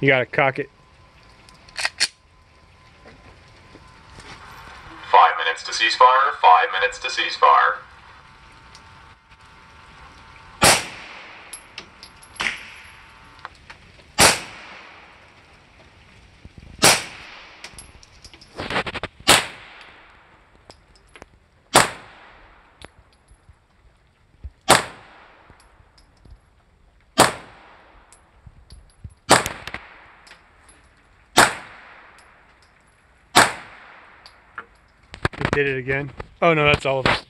You gotta cock it. Five minutes to ceasefire, five minutes to ceasefire. Did it again. Oh no, that's all of it.